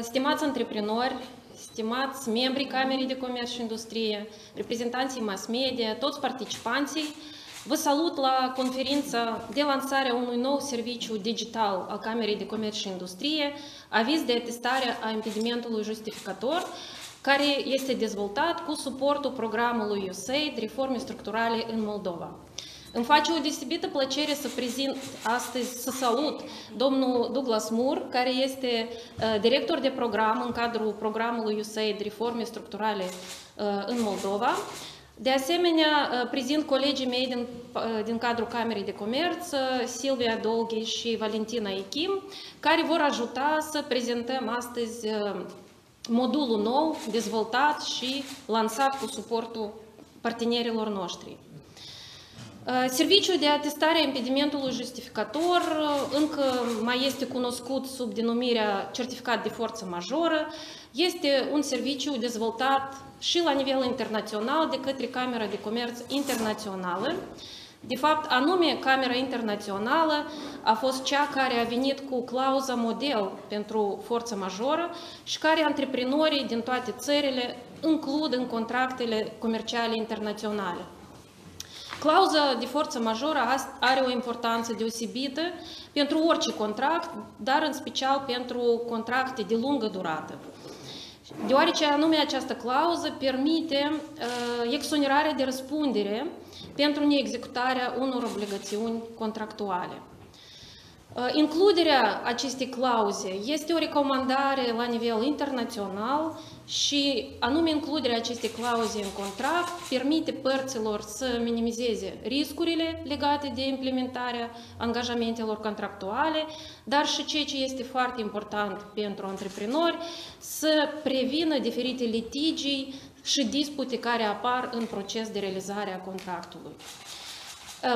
Stimați antreprenori, stimați membrii Camerei de Comerț și Industrie, reprezentanții mass media, toți participanții, vă salut la conferința de lansare a unui nou serviciu digital al Camerei de Comerț și Industrie, aviz de atestare a impedimentului justificator, care este dezvoltat cu suportul programului USAID Reforme Structurale în Moldova. Îmi face o deosebită plăcere să prezint astăzi, să salut domnul Douglas Moore, care este uh, director de program în cadrul programului USAID Reforme Structurale uh, în Moldova. De asemenea, uh, prezint colegii mei din, din cadrul Camerei de Comerț, Silvia Dolghi și Valentina Echim, care vor ajuta să prezentăm astăzi modulul nou, dezvoltat și lansat cu suportul partenerilor noștri. Serviciul de atestare a impedimentului justificator încă mai este cunoscut sub denumirea certificat de forță majoră. Este un serviciu dezvoltat și la nivel internațional de către Camera de Comerț Internațională. De fapt, anume Camera Internațională a fost cea care a venit cu clauza model pentru forță majoră și care antreprenorii din toate țările includ în contractele comerciale internaționale. Clauza de forță majoră are o importanță deosebită pentru orice contract, dar în special pentru contracte de lungă durată. Deoarece anume această clauză permite uh, exonerarea de răspundere pentru neexecutarea unor obligațiuni contractuale. Uh, includerea acestei clauze este o recomandare la nivel internațional și anume includerea acestei clauze în contract permite părților să minimizeze riscurile legate de implementarea angajamentelor contractuale, dar și ceea ce este foarte important pentru antreprenori, să prevină diferite litigii și dispute care apar în proces de realizare a contractului.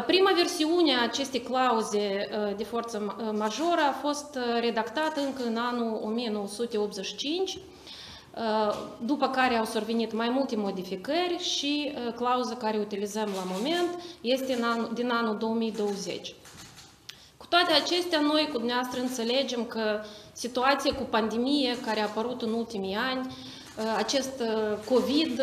Prima versiune a acestei clauze de forță majoră a fost redactată încă în anul 1985, după care au survenit mai multe modificări și clauza care utilizăm la moment este din anul 2020. Cu toate acestea, noi cu dumneavoastră înțelegem că situația cu pandemie care a apărut în ultimii ani, acest COVID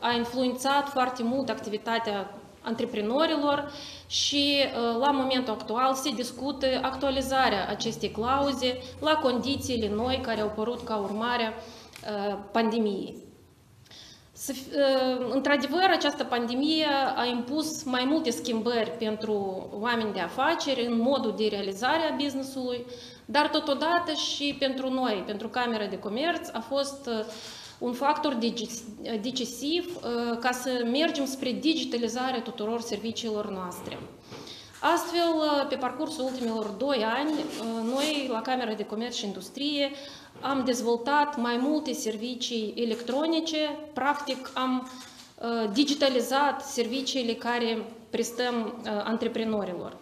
a influențat foarte mult activitatea antreprenorilor și la momentul actual se discută actualizarea acestei clauze la condițiile noi care au apărut ca urmare pandemiei. Într-adevăr, această pandemie a impus mai multe schimbări pentru oameni de afaceri în modul de realizare a businessului, dar totodată și pentru noi, pentru Camera de Comerț, a fost un factor decisiv ca să mergem spre digitalizarea tuturor serviciilor noastre. Astfel, pe parcursul ultimilor doi ani, noi la Camera de Comerț și Industrie am dezvoltat mai multe servicii electronice, practic am digitalizat serviciile care prestăm antreprenorilor.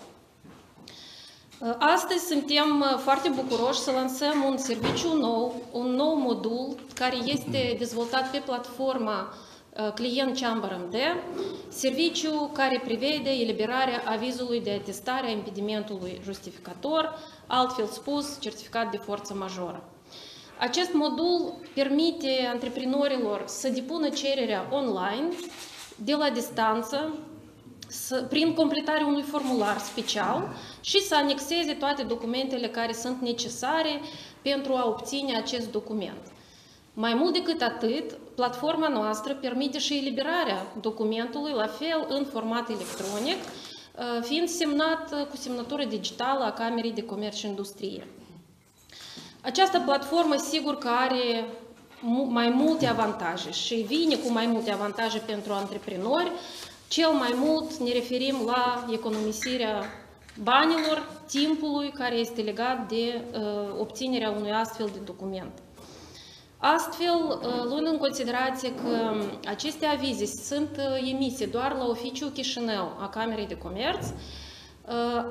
Astăzi suntem foarte bucuroși să lansăm un serviciu nou, un nou modul care este dezvoltat pe platforma client Chamber MD, serviciu care prevede eliberarea avizului de atestare a impedimentului justificator, altfel spus, certificat de forță majoră. Acest modul permite antreprenorilor să depună cererea online, de la distanță, să, prin completarea unui formular special și să anexeze toate documentele care sunt necesare pentru a obține acest document. Mai mult decât atât, platforma noastră permite și eliberarea documentului, la fel în format electronic, fiind semnat cu semnătură digitală a Camerei de Comerț și Industrie. Această platformă sigur că are mai multe avantaje și vine cu mai multe avantaje pentru antreprenori. Cel mai mult ne referim la economisirea banilor, timpului care este legat de uh, obținerea unui astfel de document. Astfel, uh, luând în considerație că aceste avize sunt uh, emise doar la oficiul Chișinău a Camerei de Comerț,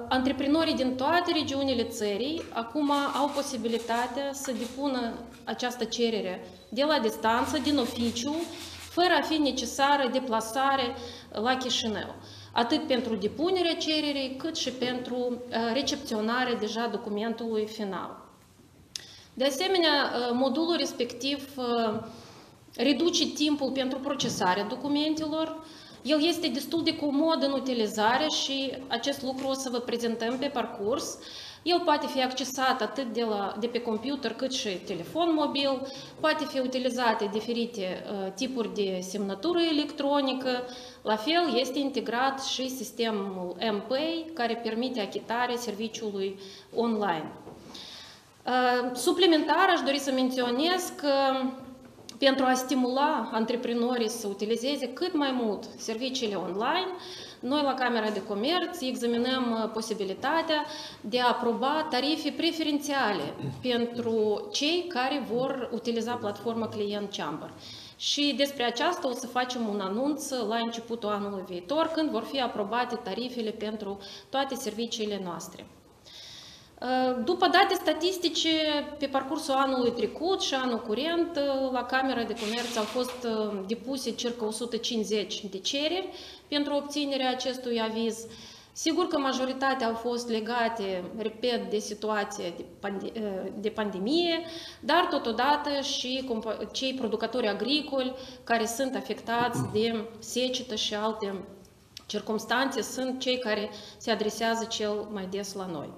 Antreprenorii din toate regiunile țării acum au posibilitatea să depună această cerere de la distanță, din oficiu, fără a fi necesară deplasare la Chișinău, atât pentru depunerea cererii, cât și pentru recepționarea deja documentului final. De asemenea, modulul respectiv reduce timpul pentru procesarea documentelor, el este destul de comod în utilizare și acest lucru o să vă prezentăm pe parcurs. El poate fi accesat atât de, la, de pe computer cât și telefon mobil, poate fi utilizat de diferite uh, tipuri de semnătură electronică, la fel este integrat și sistemul MPay care permite achitarea serviciului online. Uh, suplimentar aș dori să menționez că pentru a stimula antreprenorii să utilizeze cât mai mult serviciile online, noi la Camera de Comerț examinăm uh, posibilitatea de a aproba tarife preferențiale pentru cei care vor utiliza platforma Client Chamber. Și despre aceasta o să facem un anunț la începutul anului viitor, când vor fi aprobate tarifele pentru toate serviciile noastre. După date statistice, pe parcursul anului trecut și anul curent, la Camera de Comerț au fost depuse circa 150 de cereri pentru obținerea acestui aviz. Sigur că majoritatea au fost legate, repet, de situație de, pande- de pandemie, dar totodată și cei producători agricoli care sunt afectați de secetă și alte circumstanțe sunt cei care se adresează cel mai des la noi.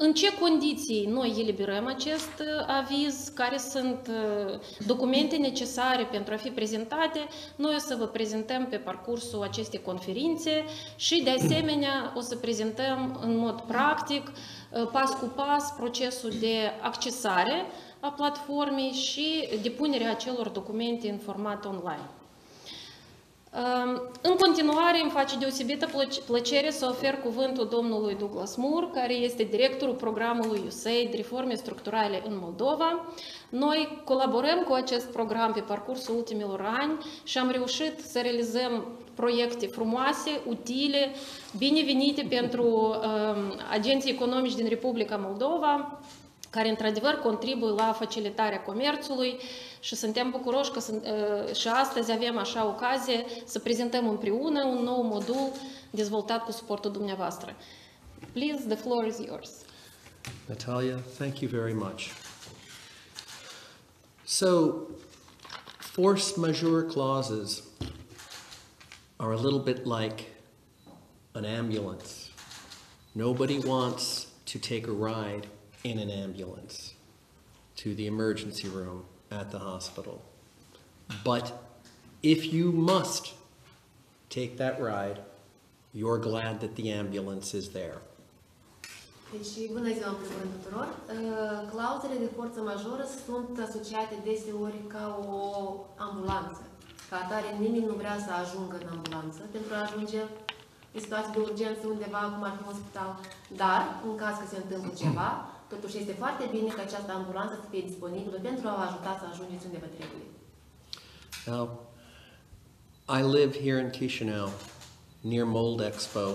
În ce condiții noi eliberăm acest uh, aviz, care sunt uh, documente necesare pentru a fi prezentate, noi o să vă prezentăm pe parcursul acestei conferințe și de asemenea o să prezentăm în mod practic, uh, pas cu pas, procesul de accesare a platformei și depunerea acelor documente în format online. În continuare îmi face deosebită plăcere să ofer cuvântul domnului Douglas Moore, care este directorul programului USAID Reforme Structurale în Moldova. Noi colaborăm cu acest program pe parcursul ultimilor ani și am reușit să realizăm proiecte frumoase, utile, binevenite pentru um, agenții economici din Republica Moldova, care într-adevăr contribuie la facilitarea comerțului și suntem bucuroși că sunt, uh, și astăzi avem așa ocazie să prezentăm împreună un nou modul dezvoltat cu suportul dumneavoastră. Please, the floor is yours. Natalia, thank you very much. So, force majeure clauses are a little bit like an ambulance. Nobody wants to take a ride in an ambulance to the emergency room at the hospital. But if you must take that ride, you're glad that the ambulance is there. Deci, bună ziua, în primul tuturor. Uh, clauzele de forță majoră sunt asociate deseori ca o ambulanță. Ca atare, nimeni nu vrea să ajungă în ambulanță pentru a ajunge în situații de urgență undeva, cum ar fi un spital. Dar, în caz că se întâmplă ceva, Totuși este foarte bine că această ambulanță să fie disponibilă pentru a vă ajuta să ajungeți unde vă trebuie. Now, I live here in Chisinau, near Mold Expo.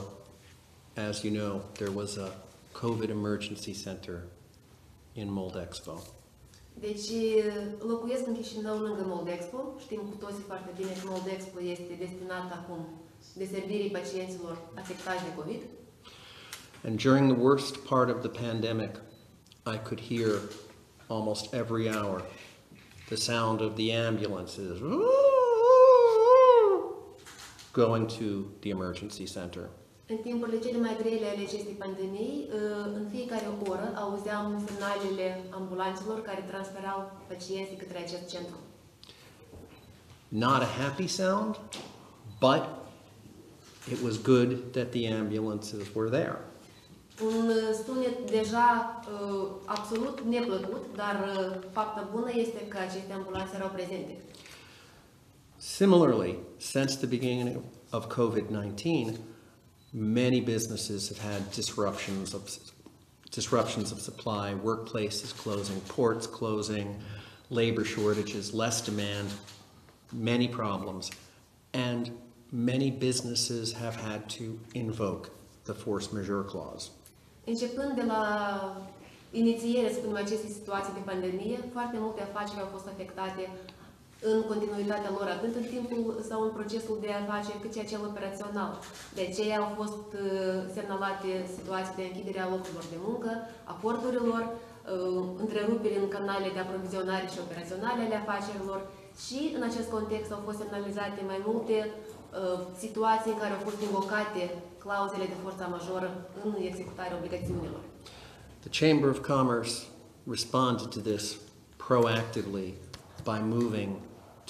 As you know, there was a COVID emergency center in Mold Expo. Deci locuiesc în Chișinău lângă Mold Expo. Știm cu toții foarte bine că Mold Expo este destinat acum deservirii pacienților afectați de COVID. And during the worst part of the pandemic, I could hear almost every hour the sound of the ambulances going to the emergency center. În timpurile cele mai grele ale acestei pandemii, în fiecare oră auzeam semnalele ambulanțelor care transferau pacienții către acest centru. Not a happy sound, but it was good that the ambulances were there. Un sunet deja uh, absolut neplăcut, dar uh, faptă bună este că aceste ambulanțe erau prezente. Similarly, since the beginning of COVID-19, many businesses have had disruptions of disruptions of supply, workplaces closing, ports closing, labor shortages, less demand, many problems, and many businesses have had to invoke the force majeure clause. Începând de la inițiere, să spunem, acestei situații de pandemie, foarte multe afaceri au fost afectate în continuitatea lor, atât în timpul sau în procesul de afaceri, cât și cel operațional. De aceea au fost uh, semnalate situații de închidere a locurilor de muncă, acordurilor, uh, întreruperi în canalele de aprovizionare și operaționale ale afacerilor și în acest context au fost analizate mai multe uh, situații în care au fost invocate clauzele de forța majoră în executarea obligațiunilor. The Chamber of Commerce responded to this proactively by moving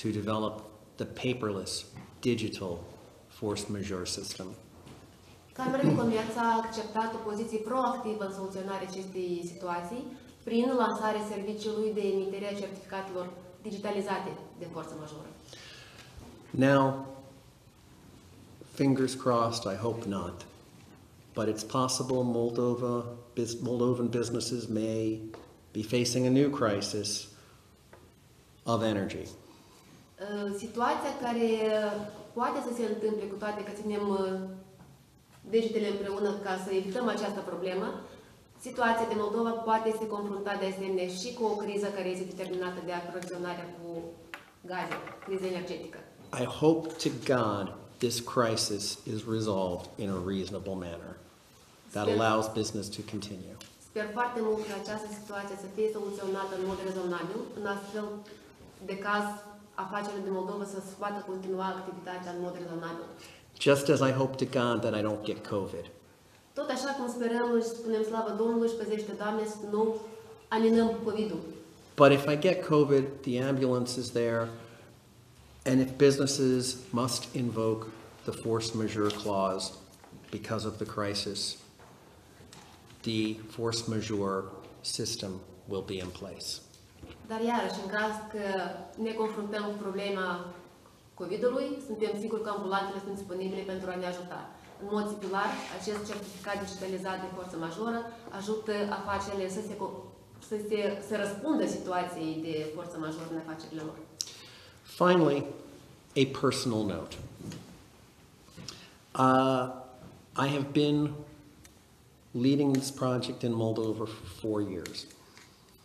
to develop the paperless digital force majeure system. Camera de Comerț a acceptat o poziție proactivă în soluționarea acestei situații prin lansarea serviciului de emitere a certificatelor digitalizate de forță majoră. Now, fingers crossed, I hope not, but it's possible Moldova, Moldovan businesses may be facing a new crisis of energy. Uh, Situația care poate să se întâmple cu toate că ținem degetele împreună ca să evităm această problemă, situația de Moldova poate se confrunta de asemenea și cu o criză care este determinată de aprovizionarea cu gaze, criză energetică. I hope to God this crisis is resolved in a reasonable manner that allows business to continue. Sper foarte mult ca această situație să fie soluționată în mod rezonabil, în astfel de caz afacerile de Moldova să poată continua activitatea în mod rezonabil. Just as I hope to God that I don't get COVID. Tot așa cum sperăm și spunem slavă Domnului și păzește Doamne să nu alinăm COVID-ul. But if I get COVID, the ambulance is there, and if businesses must invoke the force majeure clause because of the crisis, the force majeure system will be in place. Dar iarăși, în caz că ne confruntăm cu problema COVID-ului, suntem siguri că ambulantele sunt disponibile pentru a ne ajuta. În mod similar, acest certificat digitalizat de forță majoră ajută afacerile să se, să, se, să răspundă situației de forță majoră în afacerile lor. Finally, a personal note. Uh, I have been leading this project in Moldova for four years.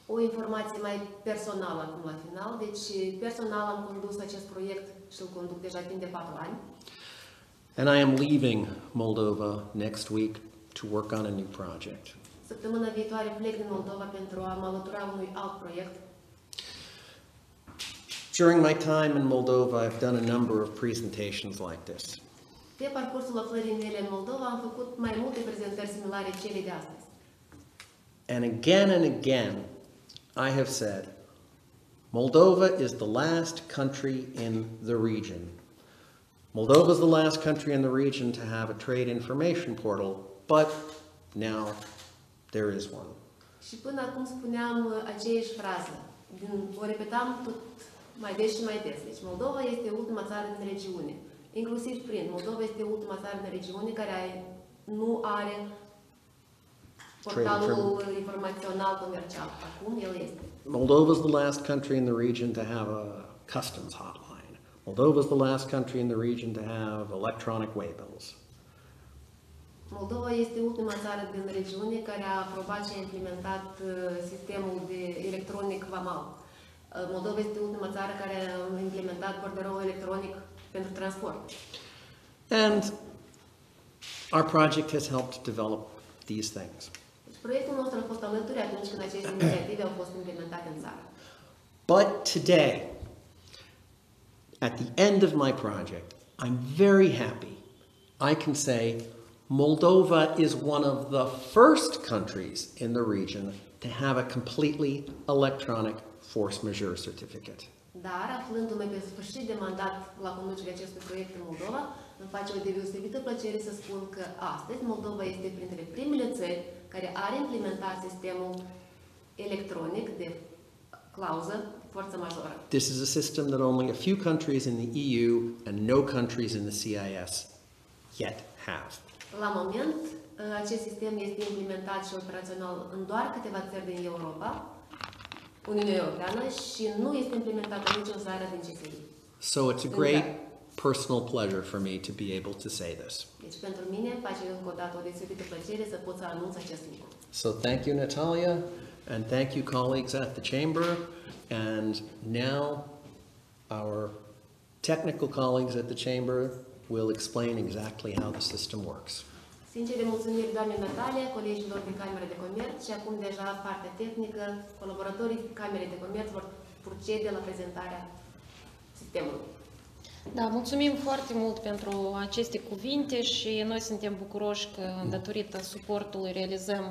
O informație mai personală acum la final. Deci, personal am condus acest proiect și îl conduc deja timp de patru ani. And I am leaving Moldova next week to work on a new project. Săptămâna viitoare plec din Moldova pentru a mă alătura unui alt proiect. During my time in Moldova, I've done a number of presentations like this. Pe parcursul aflării mele în Moldova am făcut mai multe prezentări similare celei de astăzi. And again and again, I have said, Moldova is the last country in the region. Moldova is the last country in the region to have a trade information portal, but now there is one. Și până acum spuneam aceeași frază. Din, o repetam tot mai des și mai des. Deci Moldova este ultima țară din regiune. Inclusiv prin Moldova este ultima țară din regiune care ai- nu are portalul informațional comercial. Acum el este. Moldova is the last country in the region to have a customs hotline. Moldova is the last country in the region to have electronic waybills. Moldova este ultima țară din regiune care a aprobat și a implementat uh, sistemul de electronic VAMAL. Moldova este ultima țară care a implementat borderoul electronic pentru transport. And our project has helped develop these things. Proiectul nostru a fost alături atunci când aceste inițiative au fost implementate în țară. But today, at the end of my project, I'm very happy. I can say Moldova is one of the first countries in the region to have a completely electronic force majeure certificate. Dar, aflându-mă pe sfârșit de mandat la conducerea acestui proiect în Moldova, îmi face o deosebită plăcere să spun că astăzi Moldova este printre primele țări care are implementat sistemul electronic de clauză forță majoră. This is a system that only a few countries in the EU and no countries in the CIS yet have. La moment, acest sistem este implementat și operațional în doar câteva țări din Europa, Uniunea Europeană, și nu este implementat nicio țară din CSI. So it's a great personal pleasure for me to be able to say this. Deci pentru mine face încă o dată o deosebită plăcere să pot să anunț acest lucru. So thank you, Natalia, and thank you, colleagues at the chamber. And now our technical colleagues at the chamber will explain exactly how the system works. Sincere mulțumiri doamnei Natalia, colegilor din Camera de Comerț și acum deja partea tehnică, colaboratorii Camerei de Comerț vor procede la prezentarea sistemului. Da, mulțumim foarte mult pentru aceste cuvinte și noi suntem bucuroși că, datorită suportului, realizăm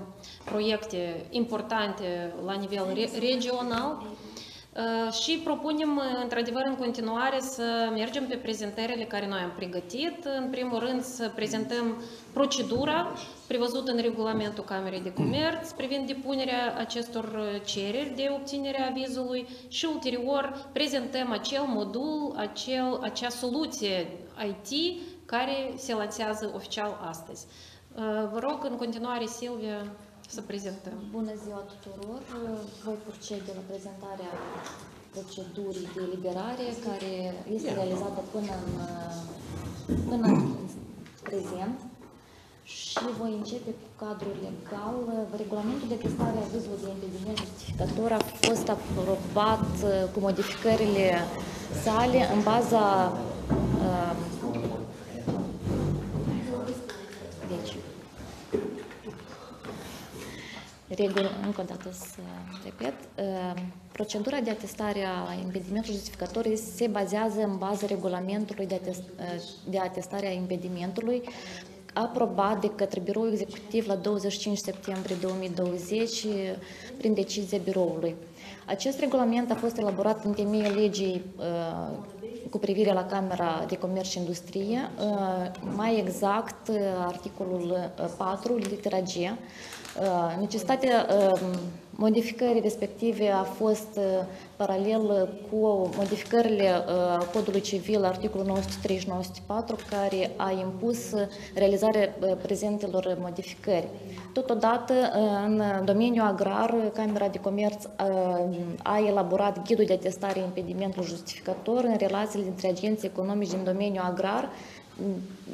proiecte importante la nivel re- regional Uh, și propunem, uh, într-adevăr, în continuare să mergem pe prezentările care noi am pregătit. În primul rând, să prezentăm procedura prevăzută în regulamentul Camerei de Comerț privind depunerea acestor uh, cereri de obținere a vizului și ulterior prezentăm acel modul, acel, acea soluție IT care se lansează oficial astăzi. Vă rog, în continuare, Silvia, să prezentăm. Bună ziua tuturor! Voi procede la prezentarea procedurii de eliberare care este realizată până în, până în prezent și voi începe cu cadrul legal. Regulamentul de testare a vizului de impediment justificator a fost aprobat cu modificările sale în baza uh, deci, Regul, încă o dată să repet, uh, procedura de atestare a impedimentului justificator se bazează în baza regulamentului de, atest, uh, de atestare a impedimentului aprobat de către Biroul Executiv la 25 septembrie 2020 prin decizia biroului. Acest regulament a fost elaborat în temeiul legii uh, cu privire la Camera de Comerț și Industrie, mai exact articolul 4, litera G, Uh, necesitatea uh, modificării respective a fost uh, paralel cu modificările codului civil, articolul 903 și 904, care a impus realizarea prezentelor modificări. Totodată, în domeniul agrar, Camera de Comerț a elaborat ghidul de atestare impedimentului justificator în relațiile dintre agenții economici din domeniul agrar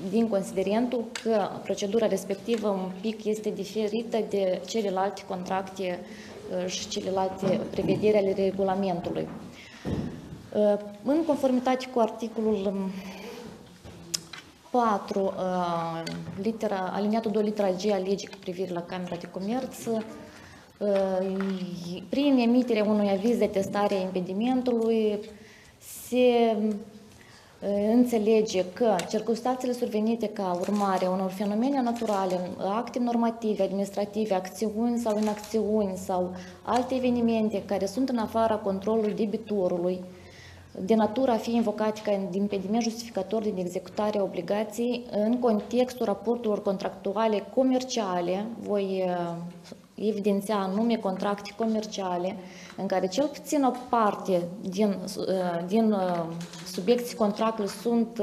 din considerentul că procedura respectivă un pic este diferită de celelalte contracte uh, și celelalte prevederi ale regulamentului. Uh, în conformitate cu articolul 4, uh, litera, aliniatul 2, litera G a legii cu privire la Camera de Comerț, prin emiterea unui aviz de testare a impedimentului se înțelege că circunstanțele survenite ca urmare a unor fenomene naturale, acte normative, administrative, acțiuni sau inacțiuni sau alte evenimente care sunt în afara controlului debitorului, de natură a fi invocate ca impediment justificator din executarea obligației în contextul raporturilor contractuale comerciale, voi evidenția anume contracte comerciale în care cel puțin o parte din, din subiecții contractului sunt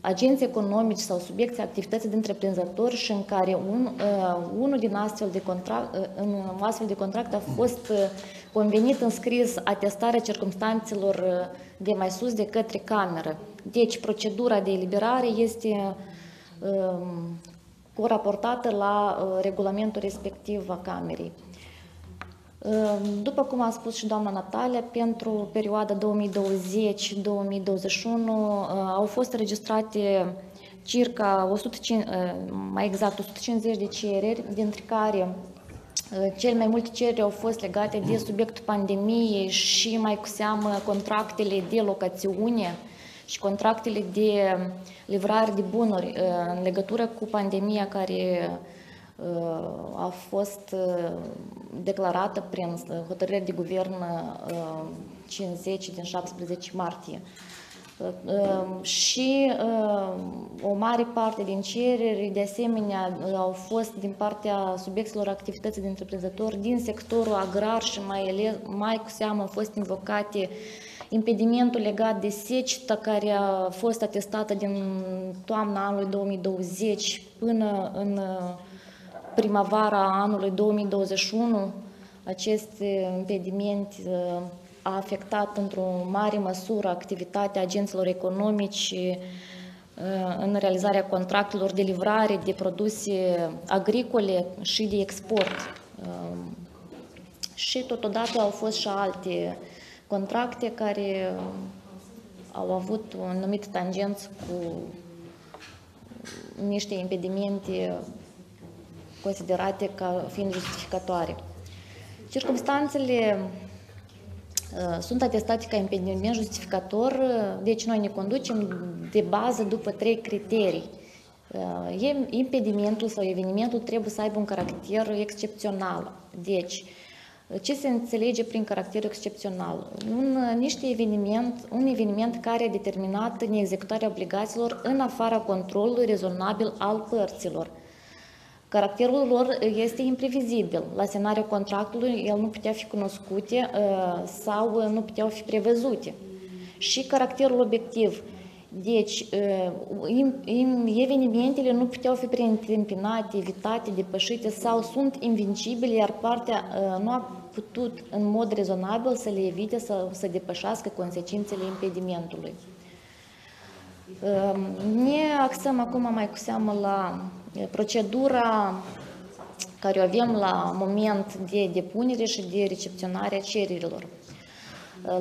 agenți economici sau subiecții activității de întreprinzători și în care un, unul din astfel de contract, în un astfel de contract a fost convenit în scris atestarea circumstanțelor de mai sus de către cameră. Deci procedura de eliberare este coraportată la regulamentul respectiv a camerei. După cum a spus și doamna Natalia, pentru perioada 2020-2021 au fost registrate circa 150, mai exact 150 de cereri, dintre care cel mai multe cereri au fost legate de subiectul pandemiei și mai cu seamă contractele de locațiune și contractele de livrare de bunuri în legătură cu pandemia care a fost declarată prin hotărâre de guvern 50 din 17 martie. Și o mare parte din cereri, de asemenea, au fost din partea subiectelor activității de întreprinzători din sectorul agrar și mai, ales, mai cu seamă au fost invocate impedimentul legat de seceta care a fost atestată din toamna anului 2020 până în primăvara anului 2021, acest impediment uh, a afectat într-o mare măsură activitatea agenților economici uh, în realizarea contractelor de livrare de produse agricole și de export. Uh, și totodată au fost și alte contracte care au avut un anumit tangență cu niște impedimente considerate ca fiind justificatoare. Circumstanțele uh, sunt atestate ca impediment justificator, uh, deci noi ne conducem de bază după trei criterii. Uh, e- Impedimentul sau evenimentul trebuie să aibă un caracter excepțional. Deci, ce se înțelege prin caracter excepțional? Un, niște eveniment, un eveniment care a determinat neexecutarea obligațiilor în afara controlului rezonabil al părților. Caracterul lor este imprevizibil. La semnarea contractului el nu putea fi cunoscute uh, sau nu puteau fi prevăzute. Și caracterul obiectiv. Deci, uh, im- im- evenimentele nu puteau fi preîntâmpinate, evitate, depășite sau sunt invincibile, iar partea uh, nu a putut în mod rezonabil să le evite sau să depășească consecințele impedimentului. Ne axăm acum mai cu seamă la eh, procedura care o avem la moment de depunere și de recepționare a cererilor.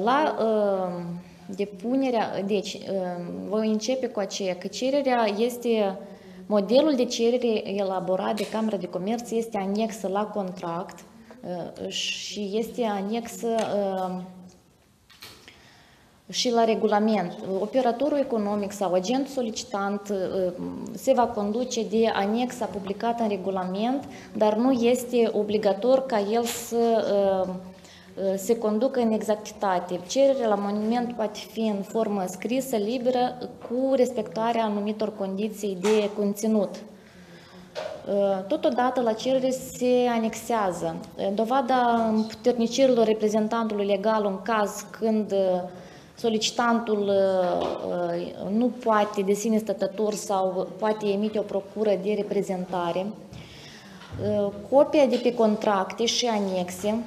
La uh, depunerea, deci uh, voi începe cu aceea că cererea este, modelul de cerere elaborat de Camera de Comerț este anexă la contract uh, și este anexă uh, și la regulament. Operatorul economic sau agent solicitant uh, se va conduce de anexa publicată în regulament, dar nu este obligator ca el să uh, uh, se conducă în exactitate. Cererea la moment poate fi în formă scrisă, liberă, cu respectarea anumitor condiții de conținut. Totodată la cerere se anexează dovada împuternicirilor reprezentantului legal în caz când solicitantul nu poate de sine stătător sau poate emite o procură de reprezentare, copia de pe contracte și anexe,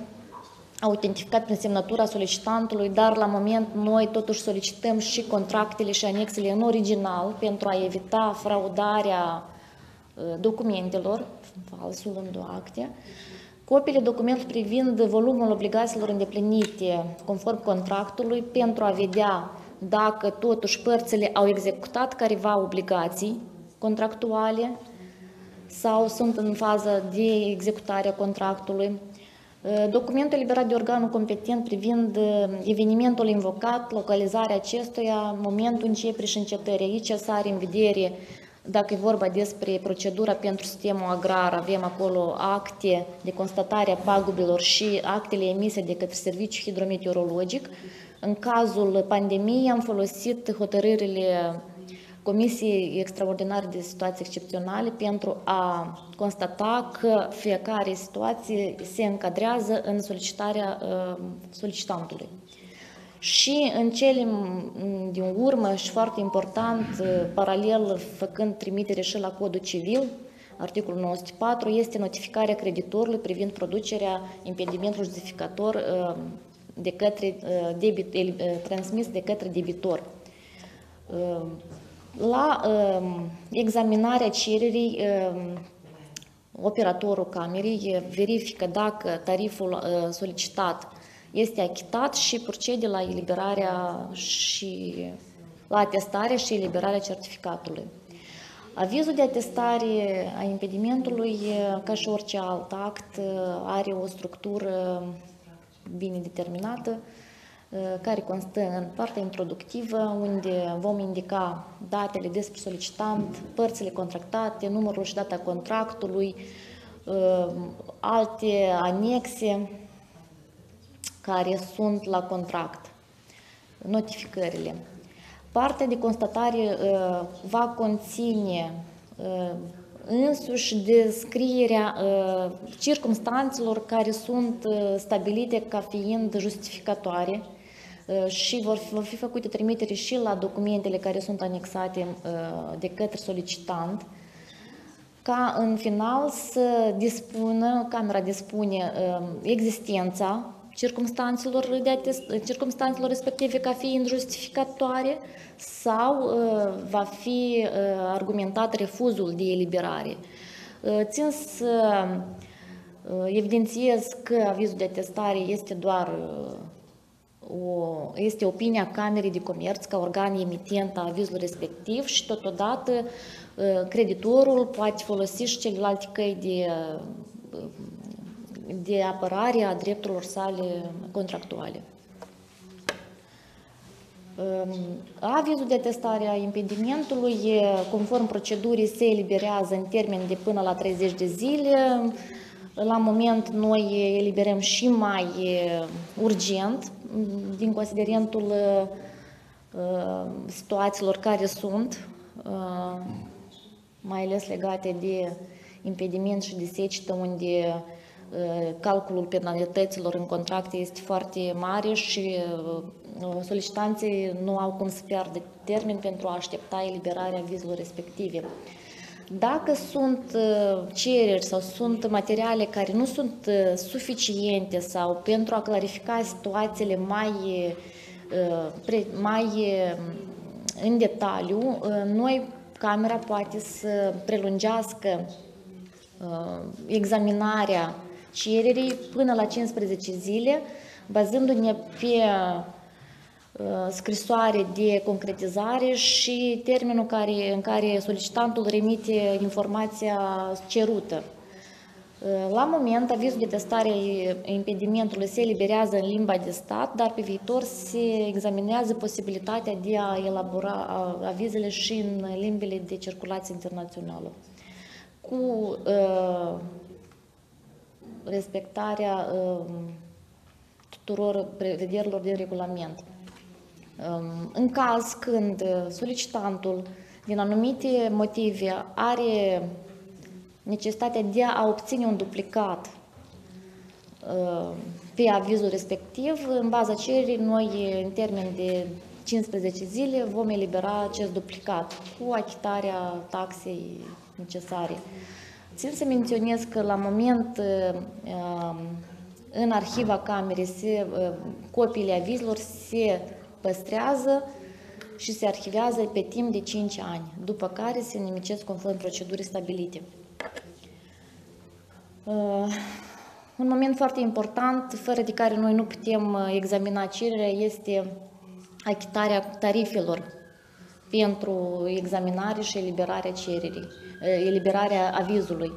autentificat prin semnătura solicitantului, dar la moment noi totuși solicităm și contractele și anexele în original pentru a evita fraudarea documentelor, falsul în acte, Copiile documentului privind volumul obligațiilor îndeplinite conform contractului pentru a vedea dacă totuși părțile au executat careva obligații contractuale sau sunt în fază de executare a contractului. Documentul eliberat de organul competent privind evenimentul invocat, localizarea acestuia, momentul începerii și încetării. Aici să are în vedere dacă e vorba despre procedura pentru sistemul agrar, avem acolo acte de constatare a pagubilor și actele emise de către Serviciul Hidrometeorologic. În cazul pandemiei am folosit hotărârile Comisiei Extraordinare de Situații Excepționale pentru a constata că fiecare situație se încadrează în solicitarea uh, solicitantului. Și în cele din urmă și foarte important, paralel făcând trimitere și la codul civil, articolul 94, este notificarea creditorului privind producerea impedimentului justificator de către debit, transmis de către debitor. La examinarea cererii, operatorul camerei verifică dacă tariful solicitat este achitat și procede la eliberarea și la atestare și eliberarea certificatului. Avizul de atestare a impedimentului, ca și orice alt act, are o structură bine determinată, care constă în partea introductivă, unde vom indica datele despre solicitant, părțile contractate, numărul și data contractului, alte anexe, care sunt la contract, notificările. Partea de constatare uh, va conține uh, însuși descrierea uh, circumstanțelor care sunt stabilite ca fiind justificatoare și vor fi, vor fi făcute trimitere și la documentele care sunt anexate de către solicitant, ca în final să dispună, Camera dispune existența circumstanțelor, de atest, circumstanțelor respective ca fiind justificatoare sau uh, va fi uh, argumentat refuzul de eliberare. Uh, țin să uh, evidențiez că avizul de atestare este doar uh, o, este opinia Camerei de Comerț ca organ emitent a avizului respectiv și totodată uh, creditorul poate folosi și celelalte căi de, uh, de apărare a drepturilor sale contractuale. Um, Avizul de testare a impedimentului, conform procedurii, se eliberează în termen de până la 30 de zile. La moment, noi eliberăm și mai urgent, din considerentul uh, situațiilor care sunt, uh, mai ales legate de impediment și de secetă, unde calculul penalităților în contracte este foarte mare și solicitanții nu au cum să piardă termen pentru a aștepta eliberarea vizelor respective. Dacă sunt cereri sau sunt materiale care nu sunt suficiente sau pentru a clarifica situațiile mai, mai în detaliu, noi, Camera poate să prelungească examinarea cererii până la 15 zile, bazându-ne pe uh, scrisoare de concretizare și termenul care, în care solicitantul remite informația cerută. Uh, la moment, avizul de testare a impedimentului se eliberează în limba de stat, dar pe viitor se examinează posibilitatea de a elabora avizele și în limbile de circulație internațională. Cu uh, respectarea um, tuturor prevederilor din regulament. Um, în caz când solicitantul, din anumite motive, are necesitatea de a obține un duplicat uh, pe avizul respectiv, în baza cererii, noi, în termen de 15 zile, vom elibera acest duplicat cu achitarea taxei necesare. Țin să menționez că la moment um, în arhiva camerei se, uh, copiile avizilor se păstrează și se arhivează pe timp de 5 ani, după care se nimicesc conform procedurii stabilite. Uh, un moment foarte important, fără de care noi nu putem uh, examina cererea, este achitarea tarifelor pentru examinare și eliberarea cererii, eliberarea avizului.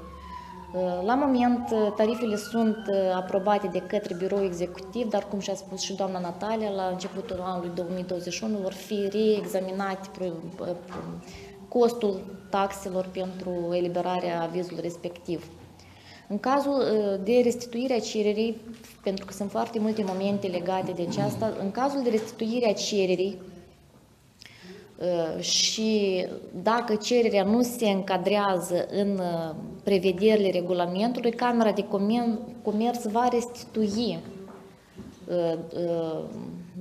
La moment, tarifele sunt aprobate de către birou executiv, dar cum și-a spus și doamna Natalia, la începutul anului 2021 vor fi reexaminate costul taxelor pentru eliberarea avizului respectiv. În cazul de restituire a cererii, pentru că sunt foarte multe momente legate de aceasta, în cazul de restituire a cererii, Uh, și dacă cererea nu se încadrează în uh, prevederile regulamentului, Camera de Comerț va restitui uh,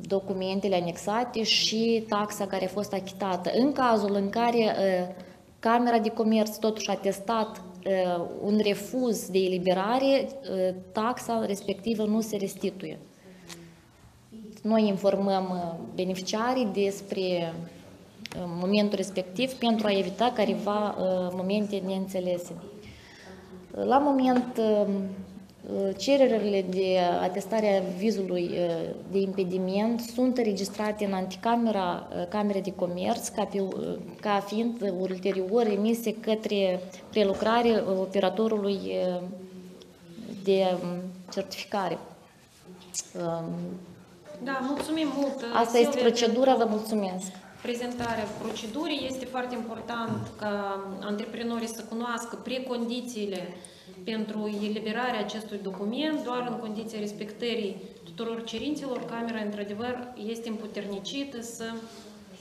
documentele anexate și taxa care a fost achitată. În cazul în care Camera de Comerț totuși a testat un refuz de eliberare, taxa respectivă nu se restituie. Noi informăm beneficiarii despre în momentul respectiv pentru a evita careva uh, momente neînțelese. La moment, uh, cererile de atestare a vizului uh, de impediment sunt înregistrate în anticamera Camerei de Comerț ca, pe, ca fiind ulterior emise către prelucrare operatorului de um, certificare. Um, da, mulțumim mult. Asta este procedura, vă mulțumesc prezentarea procedurii. Este foarte important ca antreprenorii să cunoască precondițiile pentru eliberarea acestui document, doar în condiția respectării tuturor cerințelor, Camera, într-adevăr, este împuternicită să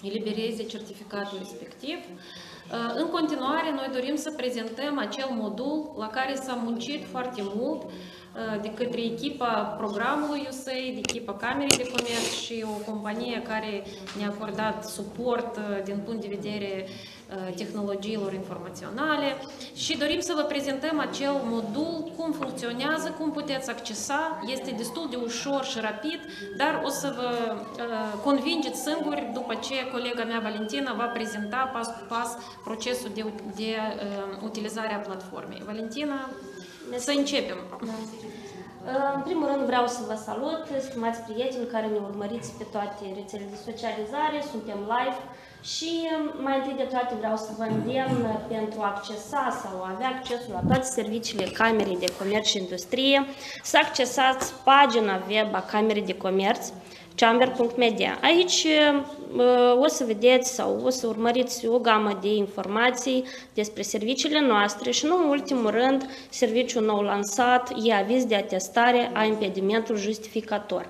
elibereze certificatul respectiv. În continuare, noi dorim să prezentăm acel modul la care s-a muncit foarte mult Uh, de către echipa programului USAID, echipa Camerei de Comerț și o companie care ne-a acordat suport uh, din punct de vedere uh, tehnologiilor informaționale și dorim să vă prezentăm acel modul, cum funcționează, cum puteți accesa. Este destul de ușor și rapid, dar o să vă convingeți singuri după ce colega mea Valentina va prezenta pas cu pas procesul de, de utilizare a platformei. Valentina, să începem. În primul rând vreau să vă salut, stimați prieteni care ne urmăriți pe toate rețelele de socializare, suntem live și mai întâi de toate vreau să vă îndemn pentru a accesa sau a avea accesul la toate serviciile Camerei de Comerț și Industrie, să accesați pagina web a Camerei de Comerț, chamber.media. Aici uh, o să vedeți sau o să urmăriți o gamă de informații despre serviciile noastre și nu în ultimul rând serviciul nou lansat e aviz de atestare a impedimentului justificator.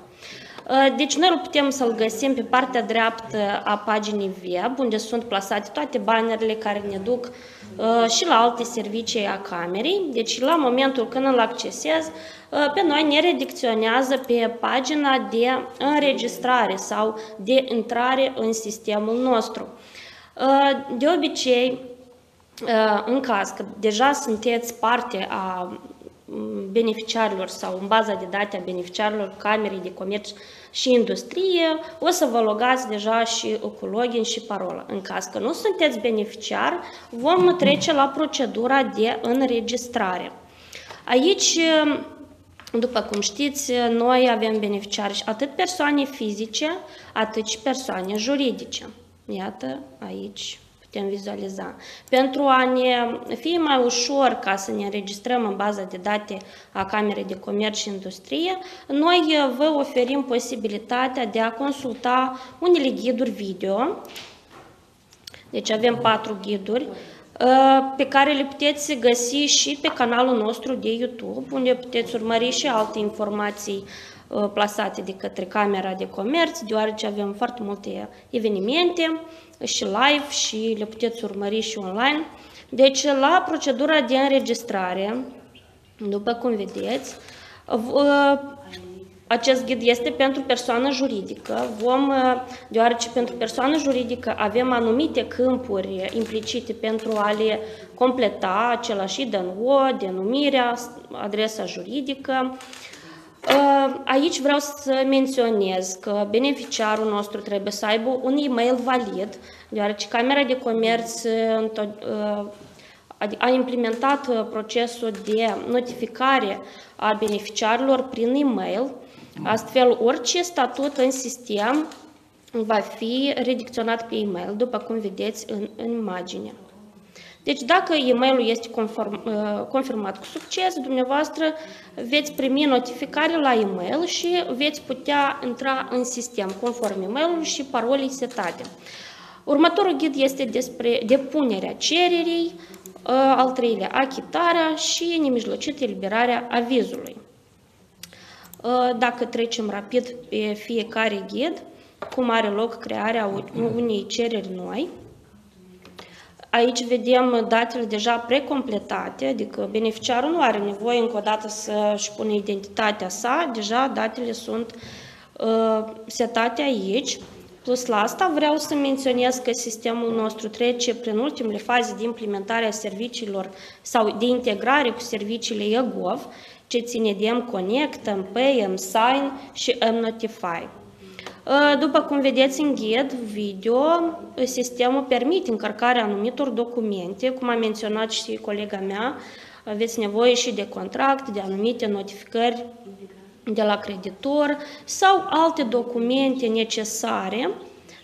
Uh, deci noi îl putem să-l găsim pe partea dreaptă a paginii web, unde sunt plasate toate bannerele care ne duc uh, și la alte servicii a camerei. Deci la momentul când îl accesez, uh, pe noi ne redicționează pe pagina de înregistrare sau de intrare în sistemul nostru. De obicei, în caz că deja sunteți parte a beneficiarilor sau în baza de date a beneficiarilor Camerei de Comerț și Industrie, o să vă logați deja și cu login și parola. În caz că nu sunteți beneficiar, vom trece la procedura de înregistrare. Aici, după cum știți, noi avem beneficiari atât persoane fizice, atât și persoane juridice. Iată, aici putem vizualiza. Pentru a ne fi mai ușor ca să ne înregistrăm în baza de date a Camerei de Comerț și Industrie, noi vă oferim posibilitatea de a consulta unele ghiduri video. Deci avem patru ghiduri pe care le puteți găsi și pe canalul nostru de YouTube, unde puteți urmări și alte informații plasate de către Camera de Comerț, deoarece avem foarte multe evenimente și live și le puteți urmări și online. Deci, la procedura de înregistrare, după cum vedeți, acest ghid este pentru persoană juridică. Vom, deoarece pentru persoană juridică avem anumite câmpuri implicite pentru a le completa, același DNO, denumirea, adresa juridică, Ă, aici vreau să menționez că beneficiarul nostru trebuie să aibă un e-mail valid, deoarece Camera de Comerț ă, a implementat procesul de notificare a beneficiarilor prin e-mail, astfel orice statut în sistem va fi redicționat pe e-mail, după cum vedeți în, în imagine. Deci dacă e-mailul este conform, uh, confirmat cu succes, dumneavoastră veți primi notificare la e-mail și veți putea intra în sistem conform e-mailului și parolei setate. Următorul ghid este despre depunerea cererii, uh, al treilea achitarea și nemijlocit eliberarea avizului. Uh, dacă trecem rapid pe fiecare ghid, cum are loc crearea unei cereri noi, Aici vedem datele deja precompletate, adică beneficiarul nu are nevoie încă o dată să-și pună identitatea sa, deja datele sunt uh, setate aici. Plus la asta vreau să menționez că sistemul nostru trece prin ultimele faze de implementare a serviciilor sau de integrare cu serviciile eGov, ce ține de M-Connect, M-Pay, M-Sign și M-Notify. Ă, după cum vedeți în ghid video, sistemul permite încărcarea anumitor documente, cum a menționat și colega mea, aveți nevoie și de contract, de anumite notificări de la creditor sau alte documente necesare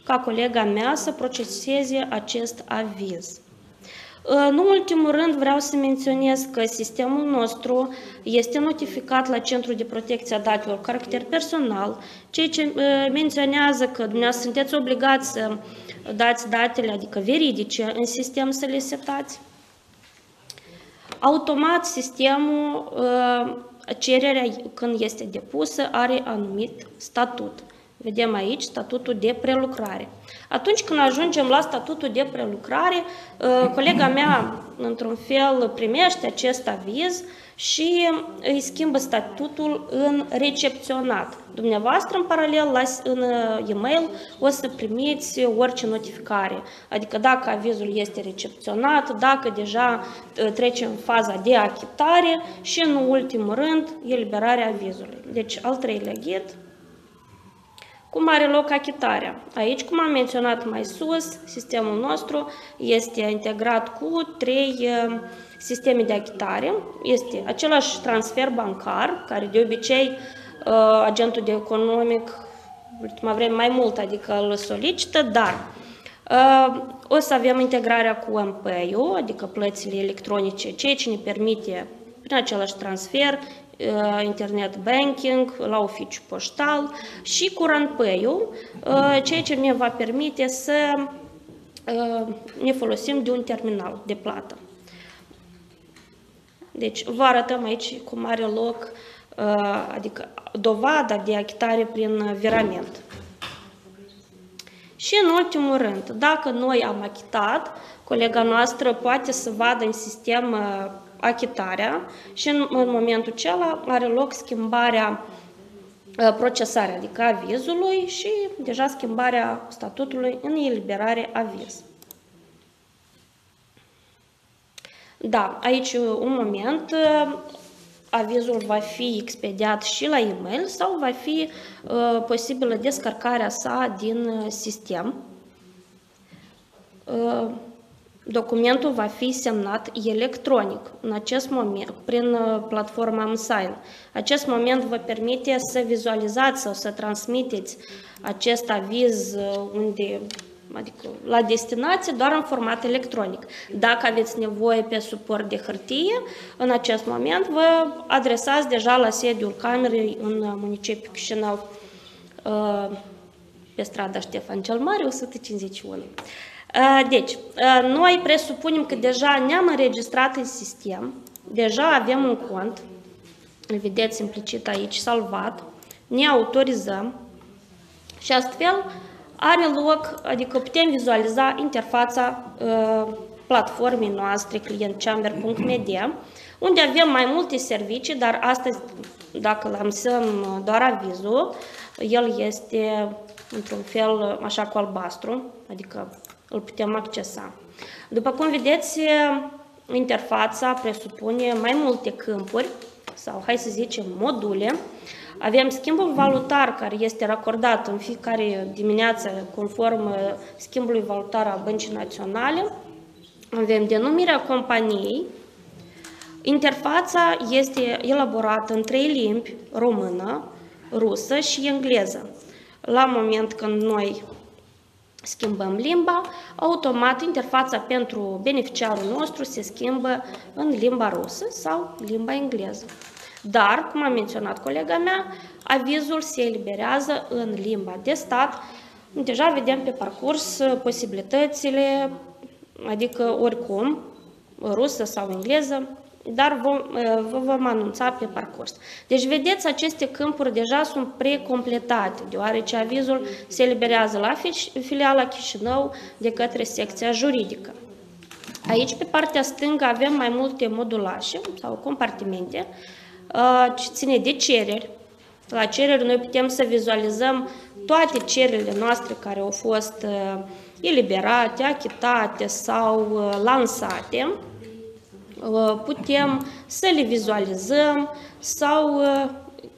ca colega mea să proceseze acest aviz. În ultimul rând vreau să menționez că sistemul nostru este notificat la Centrul de Protecție a Datelor Caracter Personal, ceea ce menționează că dumneavoastră sunteți obligați să dați datele, adică veridice, în sistem să le setați. Automat sistemul, cererea când este depusă, are anumit statut. Vedem aici statutul de prelucrare. Atunci când ajungem la statutul de prelucrare, uh, colega mea, într-un fel, primește acest aviz și îi schimbă statutul în recepționat. Dumneavoastră, în paralel, în uh, e-mail, o să primiți orice notificare. Adică dacă avizul este recepționat, dacă deja uh, trece în faza de achitare și, în ultimul rând, eliberarea avizului. Deci, al treilea ghid, Cum are loc achitarea? Aici, cum am menționat mai sus, sistemul nostru este integrat cu trei uh, sisteme de achitare. Este același transfer bancar, care de obicei uh, agentul de economic ultima vreme mai mult, adică îl solicită, dar uh, o să avem integrarea cu MPU, adică plățile electronice, ceea ce ne permite prin același transfer Uh, internet banking, la oficiu poștal și curant pay-ul, uh, ceea ce ne va permite să uh, ne folosim de un terminal de plată. Deci vă arătăm aici cum are loc adică dovada de achitare prin virament. Și în ultimul rând, dacă noi am achitat, colega noastră poate să vadă în sistem achitarea și în, în momentul acela are loc schimbarea ă, procesarea, adică avizului și deja schimbarea statutului în eliberare aviz. Da, aici un moment, ă, avizul va fi expediat și la e-mail sau va fi uh, posibilă descărcarea sa din sistem. Uh, Documentul va fi semnat electronic în acest moment, prin uh, platforma MSign. Acest moment vă permite să vizualizați sau să transmiteți acest aviz uh, unde adică la destinație, doar în format electronic. Dacă aveți nevoie pe suport de hârtie, în acest moment vă adresați deja la sediul camerei în municipiul Chișinău, uh, pe strada Ștefan cel Mare, 151. Deci, noi presupunem că deja ne-am înregistrat în sistem, deja avem un cont, îl vedeți implicit aici, salvat, ne autorizăm și astfel are loc, adică putem vizualiza interfața platformei noastre clientchamber.media, unde avem mai multe servicii, dar astăzi, dacă lansăm doar avizul, el este într-un fel așa cu albastru, adică îl putem accesa. După cum vedeți, interfața presupune mai multe câmpuri sau, hai să zicem, module. Avem schimbul valutar care este racordat în fiecare dimineață conform schimbului valutar al Băncii Naționale. Avem denumirea companiei. Interfața este elaborată în trei limbi, română, rusă și engleză. La moment când noi schimbăm limba, automat interfața pentru beneficiarul nostru se schimbă în limba rusă sau limba engleză. Dar, cum a menționat colega mea, avizul se eliberează în limba de stat. Deja vedem pe parcurs posibilitățile, adică oricum, rusă sau engleză, dar vom, uh, vă vom anunța pe parcurs. Deci, vedeți, aceste câmpuri deja sunt precompletate, deoarece avizul se eliberează la filiala Chișinău de către secția juridică. Aici, pe partea stângă, avem mai multe modulașe sau compartimente uh, ce ține de cereri. La cereri noi putem să vizualizăm toate cererile noastre care au fost uh, eliberate, achitate sau lansate Uh, putem să le vizualizăm sau uh,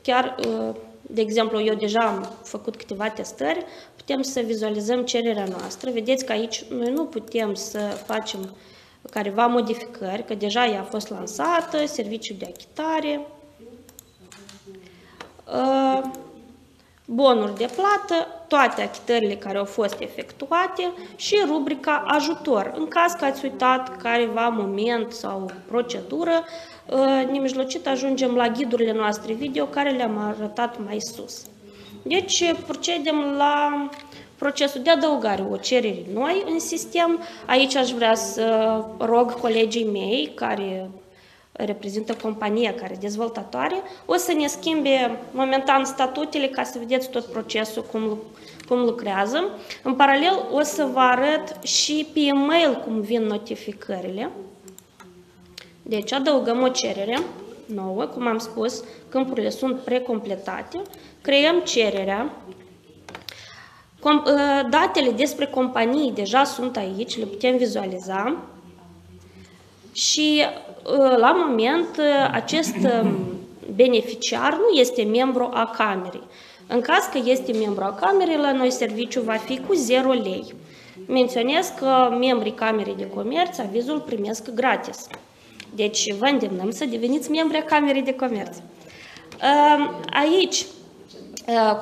chiar, uh, de exemplu, eu deja am făcut câteva testări, putem să vizualizăm cererea noastră. Vedeți că aici noi nu putem să facem careva modificări, că deja ea a fost lansată, serviciul de achitare, bonuri de plată, toate achitările care au fost efectuate și rubrica ajutor. În caz că ați uitat careva moment sau procedură, ă, nemijlocit ajungem la ghidurile noastre video care le-am arătat mai sus. Deci procedem la procesul de adăugare o cerere noi în sistem. Aici aș vrea să rog colegii mei care reprezintă compania care dezvoltatoare, o să ne schimbe momentan statutele ca să vedeți tot procesul cum, cum lucrează. În paralel o să vă arăt și pe e-mail cum vin notificările. Deci adăugăm o cerere nouă, cum am spus, câmpurile sunt precompletate, creăm cererea, ă, datele despre companii deja sunt aici, le putem vizualiza și Ă, la moment ă, acest ă, beneficiar nu este membru a camerei. În caz că este membru a camerei, la noi serviciul va fi cu 0 lei. Menționez că membrii Camerei de Comerț avizul primesc gratis. Deci vă îndemnăm să deveniți membri a Camerei de Comerț. Aici,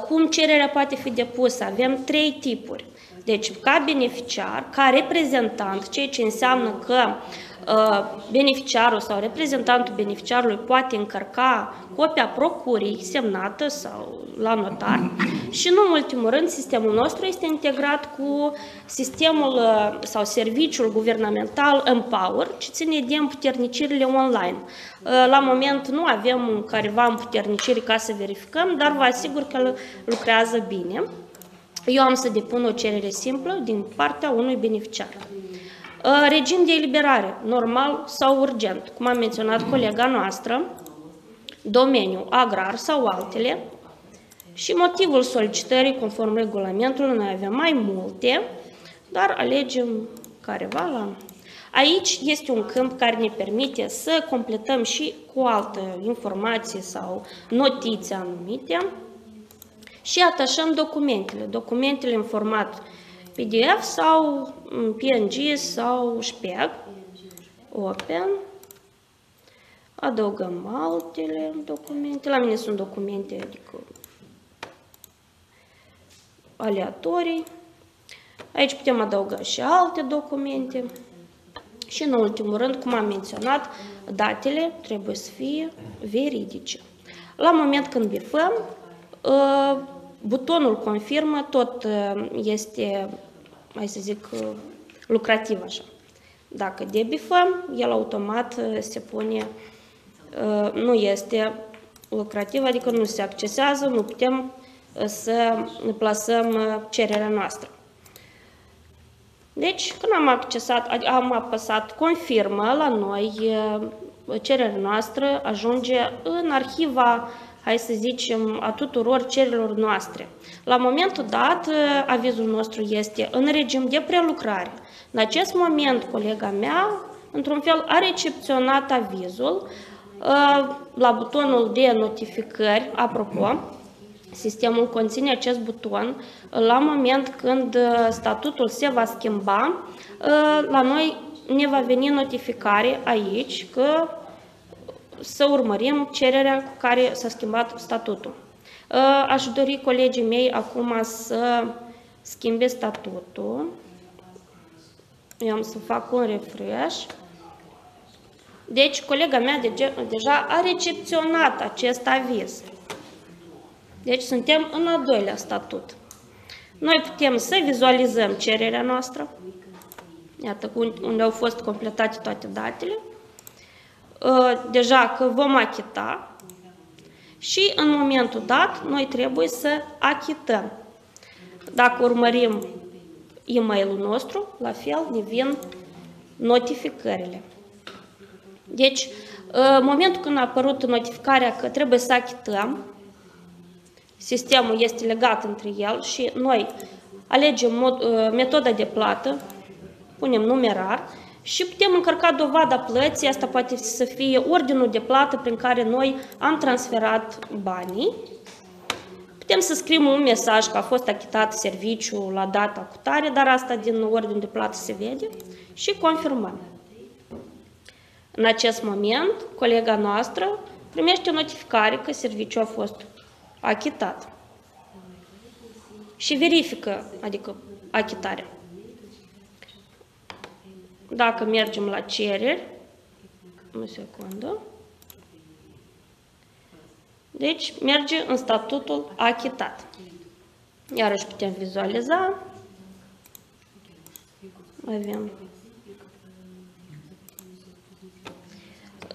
cum cererea poate fi depusă? Avem trei tipuri. Deci, ca beneficiar, ca reprezentant, ceea ce înseamnă că uh, beneficiarul sau reprezentantul beneficiarului poate încărca copia procurii semnată sau la notar și, nu în ultimul rând, sistemul nostru este integrat cu sistemul uh, sau serviciul guvernamental Empower, ce ține de împuternicirile online. Uh, la moment nu avem careva împuterniciri ca să verificăm, dar vă asigur că lucrează bine eu am să depun o cerere simplă din partea unui beneficiar. Uh, regim de eliberare, normal sau urgent, cum a menționat colega noastră, domeniu agrar sau altele. Și motivul solicitării conform regulamentului, noi avem mai multe, dar alegem careva la... Aici este un câmp care ne permite să completăm și cu altă informație sau notițe anumite, și atașăm documentele, documentele în format PDF sau PNG sau SPEG, Open, adăugăm altele documente, la mine sunt documente adică aleatorii, aici putem adăuga și alte documente. Și în ultimul rând, cum am menționat, datele trebuie să fie veridice. La moment când bifăm, Ă, butonul confirmă tot ă, este, mai să zic, ă, lucrativ așa. Dacă debifăm, el automat se pune, nu este lucrativ, adică nu se accesează, nu putem să plasăm cererea noastră. Deci, când am accesat, am apăsat confirmă la noi, cererea noastră ajunge în arhiva hai să zicem, a tuturor cererilor noastre. La momentul dat, avizul nostru este în regim de prelucrare. În acest moment, colega mea, într-un fel, a recepționat avizul la butonul de notificări, apropo, sistemul conține acest buton, la moment când statutul se va schimba, la noi ne va veni notificare aici că să urmărim cererea cu care s-a schimbat statutul. Uh, aș dori colegii mei acum să schimbe statutul. Eu am să fac un refresh. Deci, colega mea deja a recepționat acest aviz. Deci, suntem în al doilea statut. Noi putem să vizualizăm cererea noastră. Iată unde au fost completate toate datele. Ă, deja că vom achita și în momentul dat noi trebuie să achităm. Dacă urmărim e-mailul nostru, la fel ne vin notificările. Deci, în momentul când a apărut notificarea că trebuie să achităm, sistemul este legat între el și noi alegem mod, ă, metoda de plată, punem numerar și putem încărca dovada plății, asta poate să fie ordinul de plată prin care noi am transferat banii. Putem să scriem un mesaj că a fost achitat serviciul la data cu tare, dar asta din ordinul de plată se vede și confirmăm. În acest moment, colega noastră primește notificare că serviciul a fost achitat și verifică, adică achitarea. Dacă mergem la cereri, o secundă, deci merge în statutul achitat. Iarăși putem vizualiza. Avem.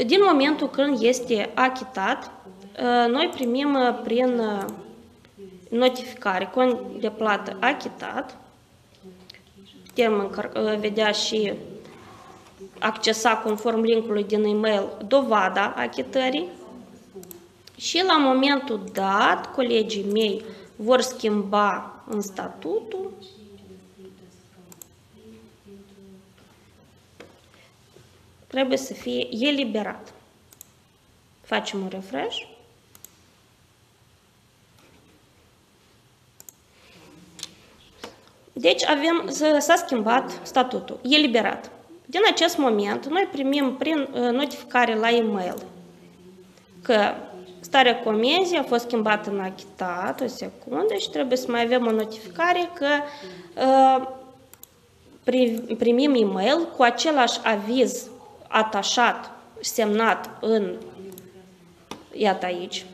Din momentul când este achitat, noi primim prin notificare de plată achitat, putem vedea și accesa conform linkului din e-mail dovada achitării și la momentul dat colegii mei vor schimba în statutul trebuie să fie eliberat. Facem un refresh. Deci avem, s- s-a schimbat statutul, e liberat. Din acest moment, noi primim prin uh, notificare la e-mail că starea comenzii a fost schimbată în achitat, o secundă, și trebuie să mai avem o notificare că uh, pri- primim e-mail cu același aviz atașat, semnat în, iată aici,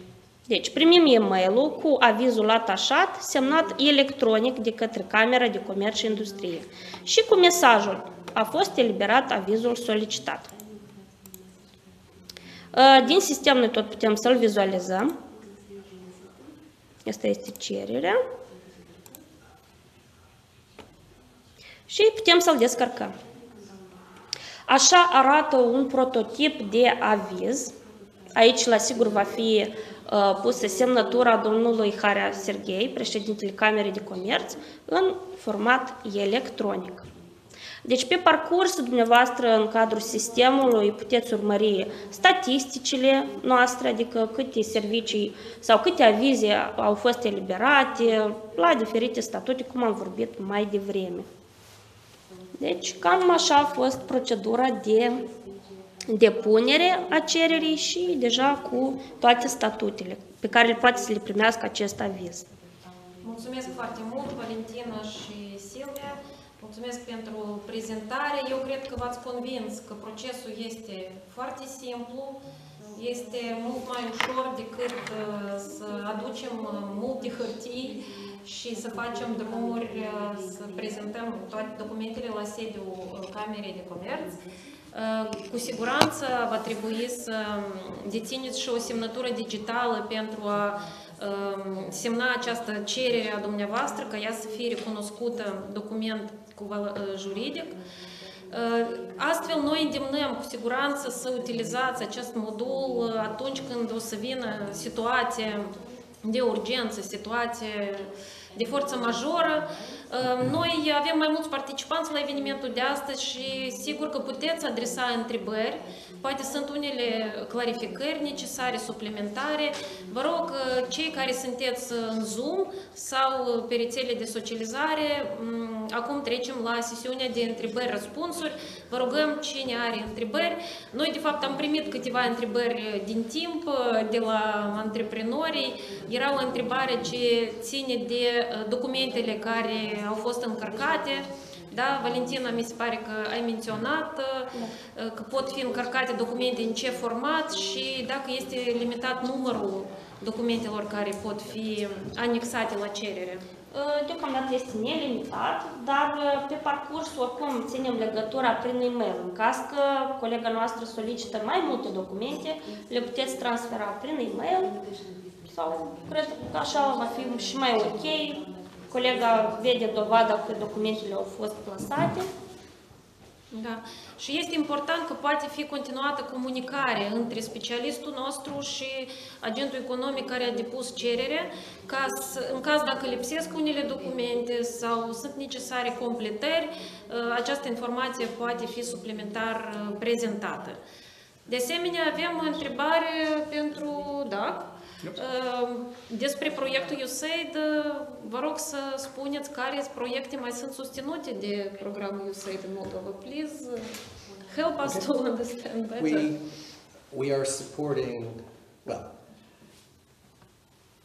deci primim e-mail-ul cu avizul atașat, semnat electronic de către Camera de Comerț și Industrie și cu mesajul a fost eliberat avizul solicitat. Uh, Din sistem noi tot putem să-l vizualizăm. Asta este cererea. Și putem să-l descărcăm. Așa arată un prototip de aviz. Aici, la sigur, va fi uh, pusă semnătura domnului Harea Serghei, președintele Camerei de Comerț, în format electronic. Deci, pe parcurs, dumneavoastră, în cadrul sistemului, puteți urmări statisticile noastre, adică câte servicii sau câte avize au fost eliberate la diferite statute, cum am vorbit mai devreme. Deci, cam așa a fost procedura de depunere a cererii și deja cu toate statutele pe care le poate să le primească acest aviz. Mulțumesc foarte mult, Valentina și Silvia. Mulțumesc pentru prezentare. Eu cred că v-ați convins că procesul este foarte simplu, este mult mai ușor decât uh, să aducem uh, multe hârtii și să facem drumuri, uh, să prezentăm toate documentele la sediul uh, Camerei de Comerț. Uh, Cu siguranță va trebui să dețineți și o semnătură digitală pentru a um, semna această cerere a dumneavoastră, ca ea să fie recunoscută document cu val- uh, juridic. Uh, Astfel, noi îndemnăm cu siguranță să utilizați acest modul uh, atunci când o să vină situație de urgență, situație de forță majoră. Uh, Noi avem mai mulți participanți la evenimentul de astăzi și sigur că puteți adresa întrebări. Poate sunt unele clarificări necesare, suplimentare. Vă rog, uh, cei care sunteți în Zoom sau pe rețele de socializare, m, acum trecem la sesiunea de întrebări-răspunsuri. Vă rugăm cine are întrebări. Noi, de fapt, am primit câteva întrebări din timp de la antreprenorii. Era o întrebare ce ține de uh, documentele care au fost încărcate. Da, Valentina, mi se pare că ai menționat uh, că pot fi încărcate documente în ce format și dacă este limitat numărul documentelor care pot fi anexate la cerere. Uh, Deocamdată este nelimitat, dar uh, pe parcurs oricum ținem legătura prin e-mail. În caz că colega noastră solicită mai multe documente, le puteți transfera prin e-mail sau cred că așa va fi și mai ok. Colega vede dovada că documentele au fost plasate. Da. Și este important că poate fi continuată comunicare între specialistul nostru și agentul economic care a depus cererea, ca să, în caz dacă lipsesc unele documente sau sunt necesare completări, ă, această informație poate fi suplimentar ă, prezentată. De asemenea, avem o întrebare pentru DAC. Ă, Despre proiectul USAID, vă rog să spuneți care proiecte mai sunt susținute de programul USAID în Moldova. Please uh, help us to understand better. We, we are supporting, well,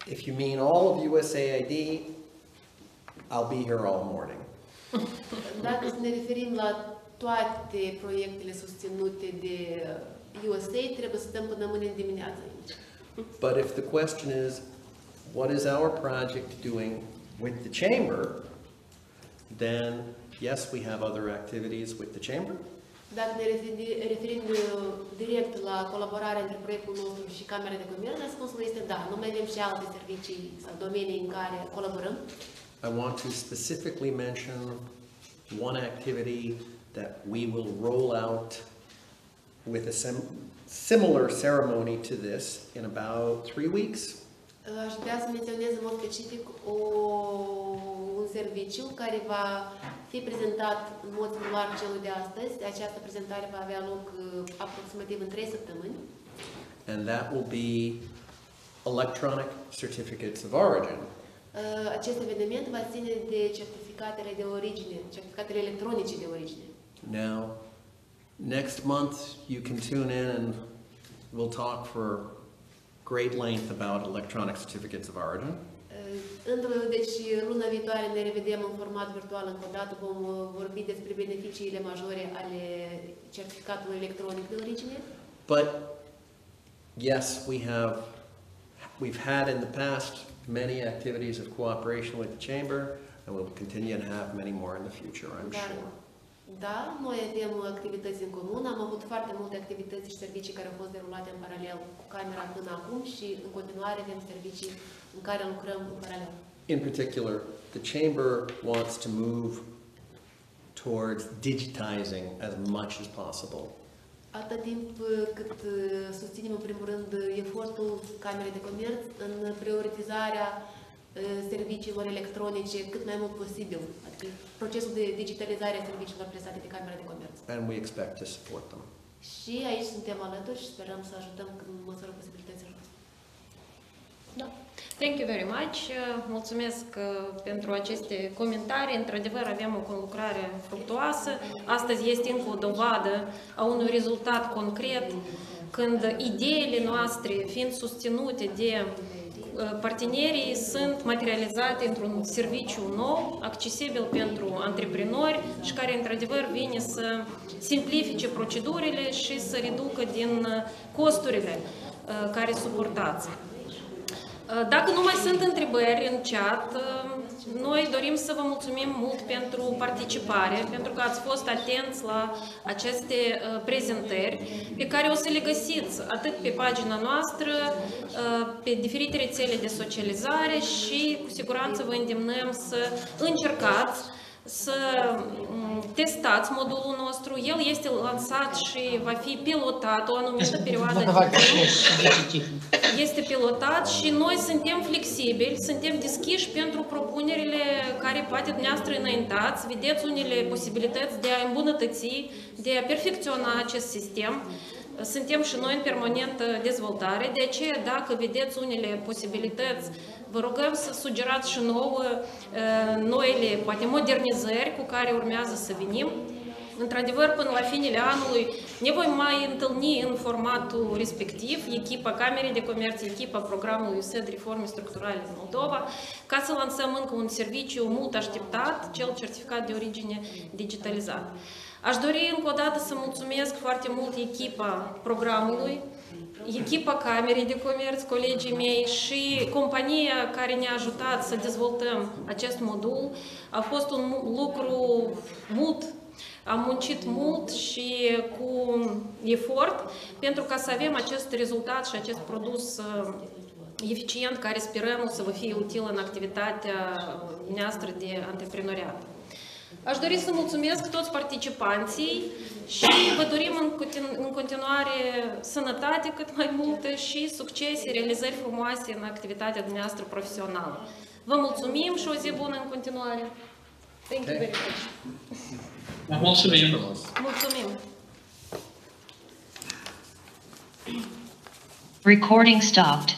if you mean all of USAID, I'll be here all morning. Dacă ne referim la toate proiectele susținute de USA, trebuie să stăm până mâine dimineață aici. But if the question is, what is our project doing with the chamber? Then, yes, we have other activities with the chamber. Dacă ne referim, direct la colaborarea între proiectul nostru și Camera de Comerț, răspunsul este da. Nu mai avem și alte servicii sau domenii în care colaborăm. I want to specifically mention one activity that we will roll out with similar ceremony to this in about three weeks. Aș vrea să menționez în mod specific o, un serviciu care va fi prezentat în mod similar celui de astăzi. Această prezentare va avea loc uh, aproximativ în 3 săptămâni. And that will be electronic certificates of origin. Uh, Acest eveniment va ține de certificatele de origine, certificatele electronice de origine. Now, next month, you can tune in and we'll talk for great length about electronic certificates of origin. Într-o, deci, luna viitoare ne revedem în format virtual încă o dată. Vom uh, vorbi despre beneficiile majore ale certificatului electronic de origine. But yes, we have, we've had in the past many activities of cooperation with the chamber, and we'll continue to have many more in the future, I'm Dar, sure. Da, noi avem activități în comun. Am avut foarte multe activități și servicii care au fost derulate în paralel cu camera până acum și în continuare avem servicii în care lucrăm în paralel. In particular, the chamber wants to move towards digitizing as much as possible. Atât timp uh, cât uh, susținem în primul rând efortul Camerei de Comerț în prioritizarea uh, serviciilor electronice cât mai mult posibil, adică procesul de digitalizare a serviciilor prestate de Camera de Comerț. And we expect to support them. Și aici suntem alături și sperăm să ajutăm în măsură posibilităților. Da. Thank you very much. Uh, Mulțumesc uh, pentru aceste comentarii. Într-adevăr, avem o conlucrare fructuoasă. Astăzi este încă o dovadă a unui rezultat concret când ideile noastre, fiind susținute de uh, partenerii, sunt materializate într-un serviciu nou, accesibil pentru antreprenori și care, într-adevăr, vine să simplifice procedurile și să reducă din uh, costurile uh, care suportați. Dacă nu mai sunt întrebări în chat, noi dorim să vă mulțumim mult pentru participare, pentru că ați fost atenți la aceste uh, prezentări pe care o să le găsiți atât pe pagina noastră, uh, pe diferite rețele de socializare și cu siguranță vă îndemnăm să încercați să mm, testați modulul nostru. El este lansat și va fi pilotat o anumită perioadă de timp este pilotat și noi suntem flexibili, suntem deschiși pentru propunerile care poate dumneavoastră înaintați, vedeți unele posibilități de a îmbunătăți, de a perfecționa acest sistem. Suntem și noi în permanentă dezvoltare, de aceea dacă vedeți unele posibilități, vă rugăm să sugerați și nouă uh, noile, poate modernizări cu care urmează să venim. Într-adevăr, până la finele anului ne voi mai întâlni în formatul respectiv, echipa Camerei de Comerț, echipa programului USED Reforme Structurale în Moldova, ca să lansăm încă un serviciu mult așteptat, cel certificat de origine digitalizat. Aș dori încă o dată să mulțumesc foarte mult echipa programului, echipa Camerei de Comerț, colegii mei și compania care ne-a ajutat să dezvoltăm acest modul. A fost un lucru mult am muncit mult și cu efort pentru ca să avem acest rezultat și acest produs uh, eficient care sperăm să vă fie util în activitatea noastră de antreprenoriat. Aș dori să mulțumesc toți participanții și vă dorim în continu- în continuare sănătate cât mai multă și succese, realizări frumoase în activitatea dumneavoastră profesională. Vă mulțumim și o zi bună în continuare. Thank you very much. Mulțumim. Mulțumim. Recording stopped.